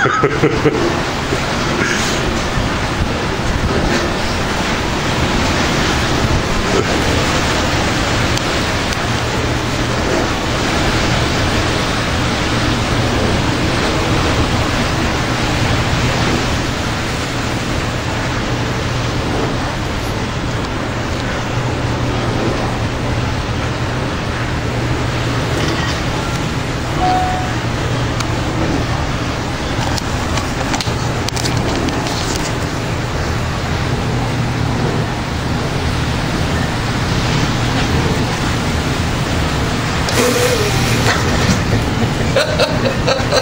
Ha ha ha!